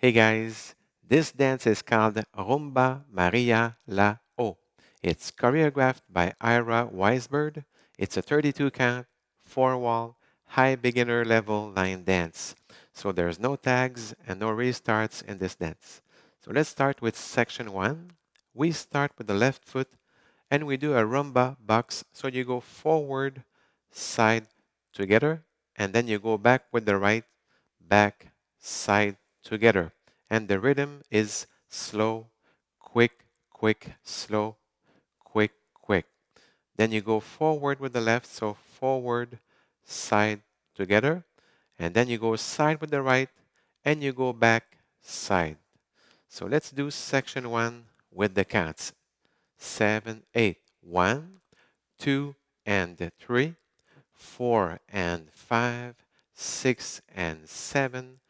Hey guys, this dance is called Rumba Maria La O. It's choreographed by Ira Weisberg. It's a 32 count, four wall, high beginner level line dance. So there's no tags and no restarts in this dance. So let's start with section one. We start with the left foot and we do a rumba box. So you go forward, side, together, and then you go back with the right, back, side, together. And the rhythm is slow, quick, quick, slow, quick, quick. Then you go forward with the left, so forward, side, together. And then you go side with the right, and you go back, side. So let's do section one with the cats. Seven, eight. One, two, and three, four, and five, six, and seven,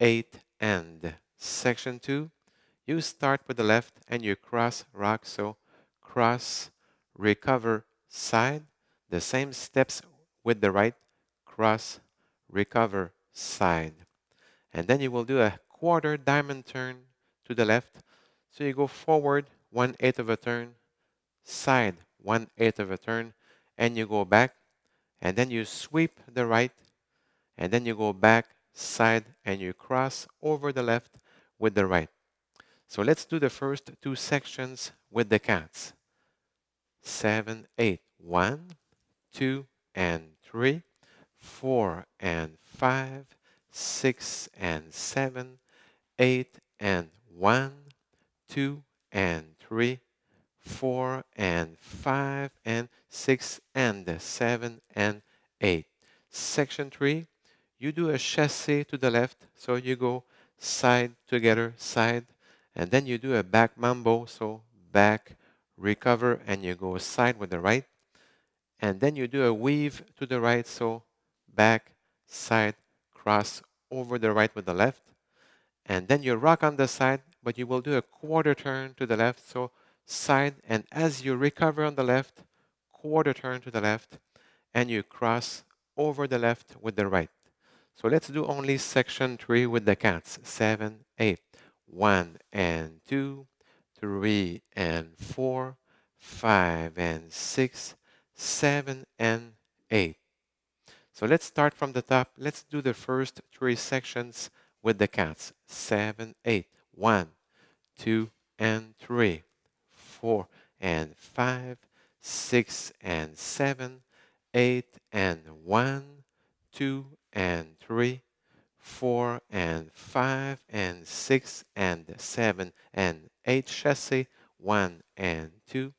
eight, and section two, you start with the left and you cross rock. So cross, recover, side. The same steps with the right, cross, recover, side. And then you will do a quarter diamond turn to the left. So you go forward one eighth of a turn, side one eighth of a turn, and you go back. And then you sweep the right, and then you go back, side, and you cross over the left with the right. So let's do the first two sections with the cats. Seven, eight. One, two, and three, four, and five, six, and seven, eight, and one, two, and three, four, and five, and six, and seven, and eight. Section three, you do a chassé to the left, so you go side together, side, and then you do a back mambo, so back, recover, and you go side with the right, and then you do a weave to the right, so back, side, cross over the right with the left, and then you rock on the side, but you will do a quarter turn to the left, so side, and as you recover on the left, quarter turn to the left, and you cross over the left with the right. So let's do only section 3 with the cats. 7, 8. 1 and 2, 3 and 4, 5 and 6, 7 and 8. So let's start from the top. Let's do the first three sections with the cats. 7, 8. 1, 2 and 3, 4 and 5, 6 and 7, 8 and 1, 2 and three, four, and five, and six, and seven, and eight. chassis, one, and two,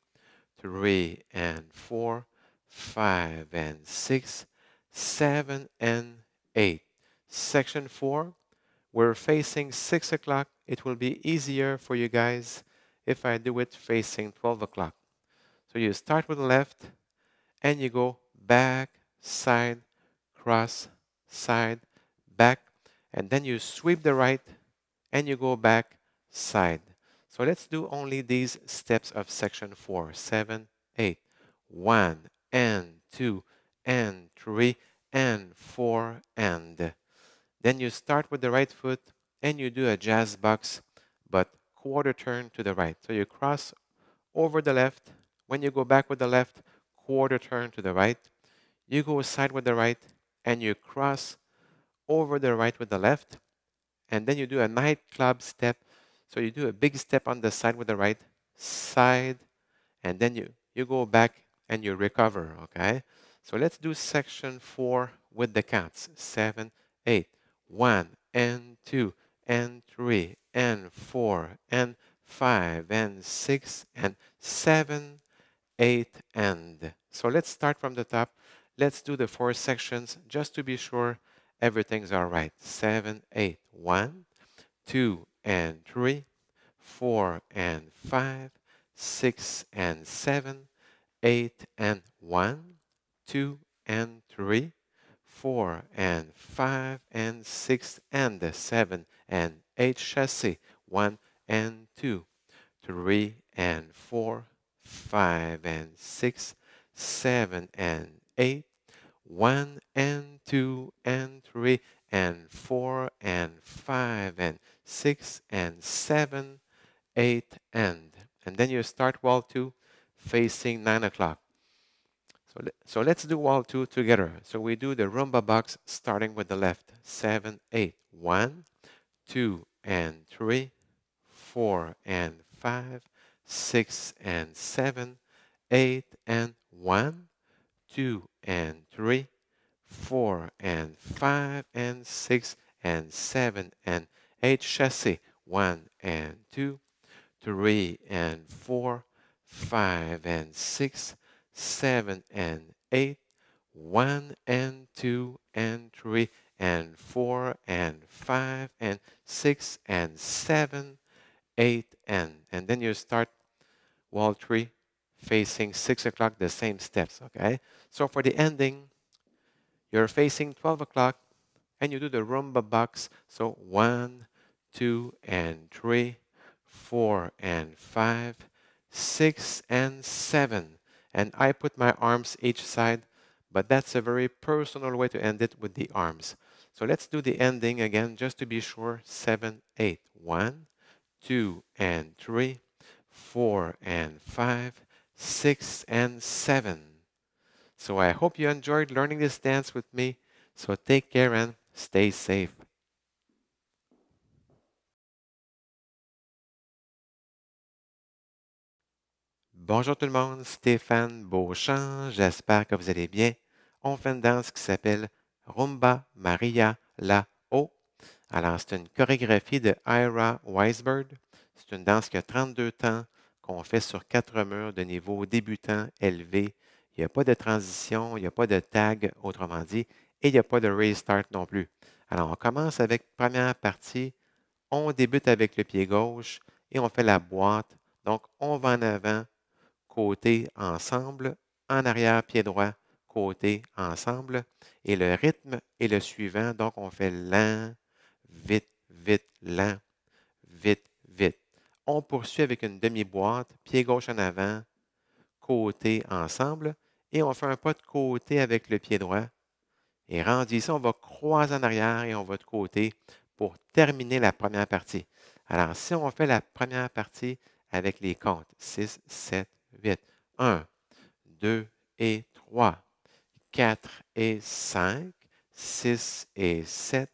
three, and four, five, and six, seven, and eight. Section four, we're facing six o'clock. It will be easier for you guys if I do it facing 12 o'clock. So you start with the left and you go back, side, cross, side, back, and then you sweep the right and you go back, side. So let's do only these steps of section 4, 7, 8. 1 and 2 and 3 and 4 and. Then you start with the right foot and you do a jazz box, but quarter turn to the right. So you cross over the left. When you go back with the left, quarter turn to the right. You go side with the right and you cross over the right with the left. And then you do a nightclub step. So you do a big step on the side with the right, side, and then you, you go back and you recover, okay? So let's do section four with the cats. Seven, eight, one, and two, and three, and four, and five, and six, and seven, eight, and. So let's start from the top. Let's do the four sections just to be sure everything's all right. Seven, eight, one, two, and three, four, and five, six, and seven, eight, and one, two, and three, four, and five, and six, and seven, and eight. chassis, one, and two, three, and four, five, and six, seven, and eight, one and two and three and 4 and 5 and 6 and 7, 8 and. And then you start wall 2 facing 9 o'clock. So, so let's do wall 2 together. So we do the rumba box starting with the left. 7, 8. 1, 2 and 3, 4 and 5, 6 and 7, 8 and 1, 2 and 3, 4 and 5 and 6 and 7 and 8 chassis, 1 and 2 3 and 4 5 and 6 7 and 8 1 and 2 and 3 and 4 and 5 and 6 and 7 8 and and then you start wall 3 facing 6 o'clock the same steps okay so for the ending you're facing 12 o'clock and you do the rumba box. So one, two, and three, four, and five, six, and seven. And I put my arms each side, but that's a very personal way to end it with the arms. So let's do the ending again just to be sure. Seven, eight. One, two, and three, four, and five, six, and seven. So I hope you enjoyed learning this dance with me. So take care and stay safe. Bonjour tout le monde, Stéphane Beauchamp, j'espère que vous allez bien. On fait une danse qui s'appelle Rumba Maria La O. Alors, c'est une chorégraphie de Ira Weisberg. C'est une danse qui a 32 temps, qu'on fait sur quatre murs de niveau débutant, élevé, il n'y a pas de transition, il n'y a pas de tag, autrement dit, et il n'y a pas de restart non plus. Alors, on commence avec première partie. On débute avec le pied gauche et on fait la boîte. Donc, on va en avant, côté ensemble, en arrière, pied droit, côté ensemble. Et le rythme est le suivant. Donc, on fait lent, vite, vite, lent, vite, vite. On poursuit avec une demi-boîte, pied gauche en avant, côté ensemble et on fait un pas de côté avec le pied droit. Et rendu ici, on va croiser en arrière et on va de côté pour terminer la première partie. Alors, si on fait la première partie avec les comptes, 6, 7, 8, 1, 2 et 3, 4 et 5, 6 et 7,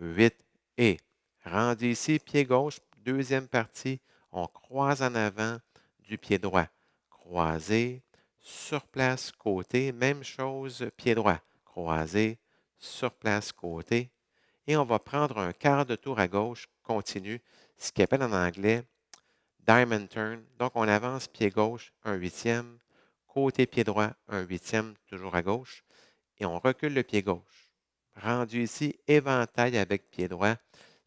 8 et. Rendu ici, pied gauche, deuxième partie, on croise en avant du pied droit. Croisé, sur place, côté, même chose, pied droit, croisé, sur place, côté. Et on va prendre un quart de tour à gauche continu, ce qu'on appelle en anglais diamond turn. Donc, on avance pied gauche, un huitième, côté pied droit, un huitième, toujours à gauche, et on recule le pied gauche. Rendu ici, éventail avec pied droit,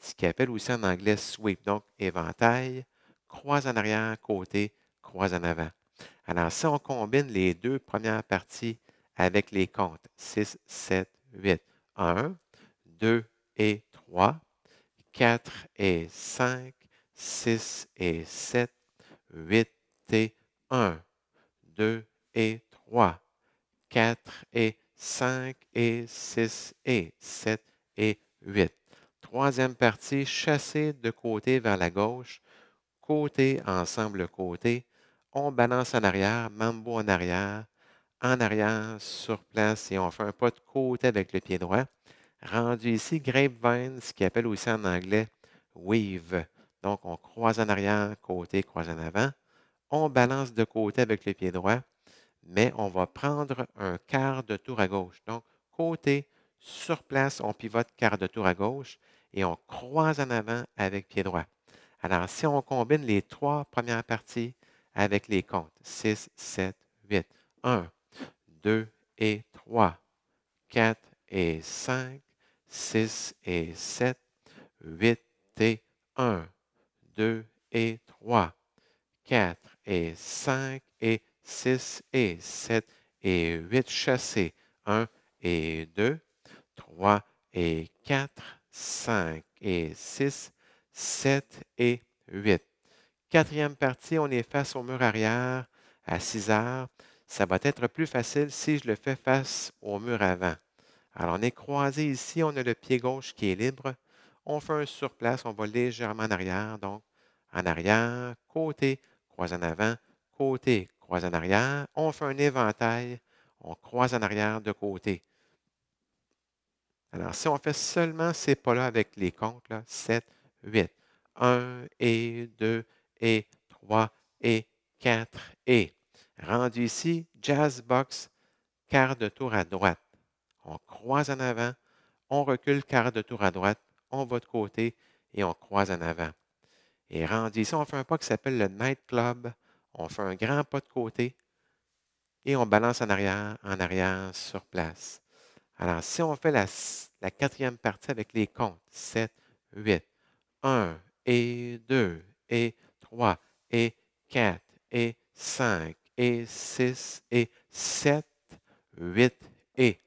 ce qu'on appelle aussi en anglais sweep. Donc, éventail, croise en arrière, côté, croise en avant. Alors, si on combine les deux premières parties avec les comptes 6, 7, 8, 1, 2 et 3, 4 et 5, 6 et 7, 8 et 1, 2 et 3, 4 et 5 et 6 et 7 et 8. Troisième partie, chasser de côté vers la gauche, côté ensemble côté, on balance en arrière, mambo en arrière, en arrière, sur place, et on fait un pas de côté avec le pied droit. Rendu ici, grapevine, ce qu'on appelle aussi en anglais weave. Donc, on croise en arrière, côté, croise en avant. On balance de côté avec le pied droit, mais on va prendre un quart de tour à gauche. Donc, côté, sur place, on pivote quart de tour à gauche et on croise en avant avec pied droit. Alors, si on combine les trois premières parties, avec les comptes. 6, 7, 8. 1, 2 et 3. 4 et 5. 6 et 7. 8 et 1. 2 et 3. 4 et 5 et 6 et 7 et 8 chassés. 1 et 2. 3 et 4. 5 et 6. 7 et 8. Quatrième partie, on est face au mur arrière à 6 heures. Ça va être plus facile si je le fais face au mur avant. Alors, on est croisé ici, on a le pied gauche qui est libre. On fait un surplace, on va légèrement en arrière, donc en arrière, côté, croise en avant, côté, croise en arrière. On fait un éventail, on croise en arrière de côté. Alors, si on fait seulement ces pas-là avec les comptes, là, 7, 8, 1 et 2 et 3 et 4 et. Rendu ici, jazz box, quart de tour à droite. On croise en avant, on recule quart de tour à droite, on va de côté et on croise en avant. Et rendu ici, on fait un pas qui s'appelle le night club. On fait un grand pas de côté et on balance en arrière, en arrière, sur place. Alors, si on fait la, quatrième partie avec les comptes, 7, 8, 1 et 2 et 3 et 4 et 5 et 6 et 7, 8 et.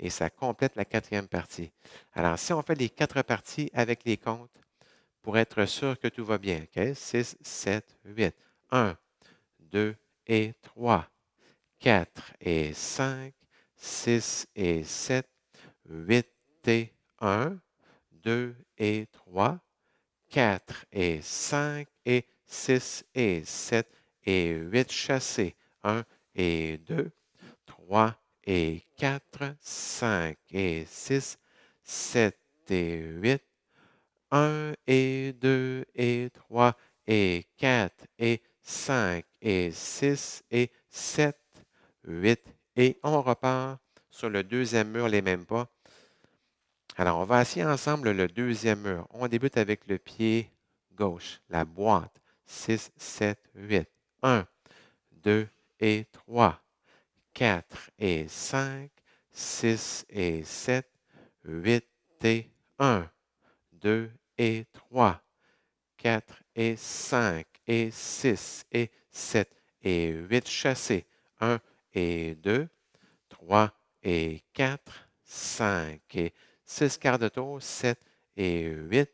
Et ça complète la quatrième partie. Alors, si on fait les quatre parties avec les comptes, pour être sûr que tout va bien, OK? 6, 7, 8. 1, 2 et 3. 4 et 5. 6 et 7. 8 et 1. 2 et 3. 4 et 5 et 6 et 7 et 8 chassés. 1 et 2, 3 et 4, 5 et 6, 7 et 8, 1 et 2 et 3 et 4 et 5 et 6 et 7, 8 et on repart sur le deuxième mur les mêmes pas. Alors, on va assis ensemble le deuxième mur. On débute avec le pied gauche, la boîte. 6, 7, 8. 1, 2 et 3, 4 et 5, 6 et 7, 8 et 1, 2 et 3, 4 et 5 et 6 et 7 et 8 chassés. 1 et 2, 3 et 4, 5 et 6 quarts de tour, 7 et 8,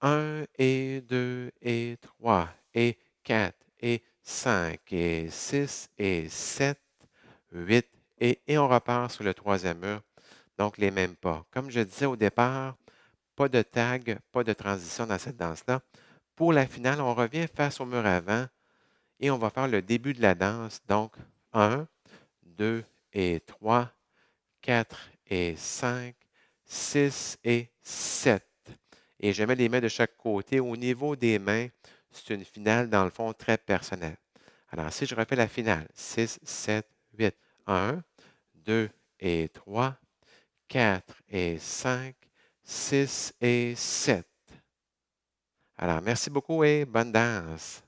1 et 2 et 3 et 4 et 5 et 6 et 7, 8 et, et on repart sur le troisième mur. Donc les mêmes pas. Comme je disais au départ, pas de tag, pas de transition dans cette danse-là. Pour la finale, on revient face au mur avant et on va faire le début de la danse. Donc 1, 2 et 3, 4 et 5, 6 et 7. Et je mets les mains de chaque côté. Au niveau des mains, c'est une finale, dans le fond, très personnelle. Alors, si je refais la finale, 6, 7, 8, 1, 2 et 3, 4 et 5, 6 et 7. Alors, merci beaucoup et bonne danse.